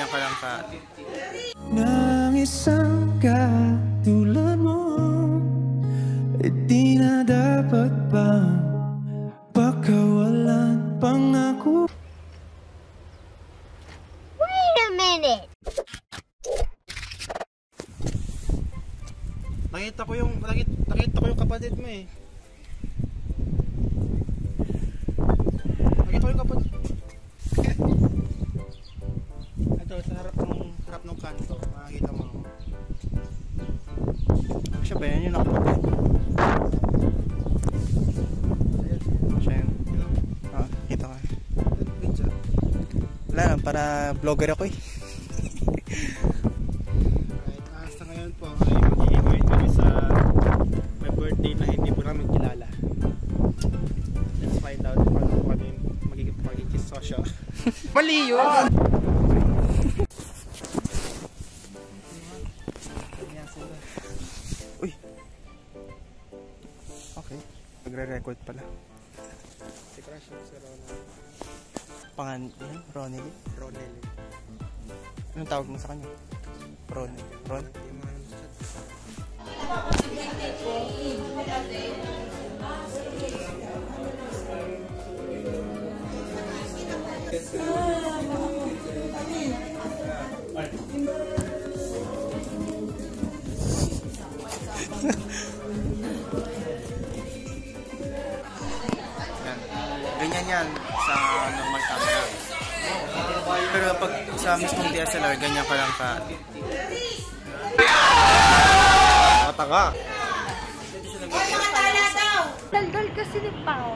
ganyan ka lang ka. Nang isang katulad mo E di na dapat bang Pagkawalan pangako Wait a minute. Nakita ko yung nakita, nakita ko yung kapatid mo eh. Harap ng kanto, makikita mo. Siya ba yan yung nakapatid? Siya yun. Ah, kita ko. Wala lang, para vlogger ako eh. Right, ah, sa ngayon po ay mag-i-invite kami sa may birthday na hindi po namin kilala. Let's find out kung ano po kami magiging social. Mali yun! Nagre-record pala. Si Crush yung si Ronald. Pangan, yan? Ronald? Ronald. Anong tawag mo sa kanya? Ron. Ron? Yan. Yan sa normal camera. Pero pag sa mismong DSLR, ganyan ka lang ka. Matanga. Daldal kasi ni Pao.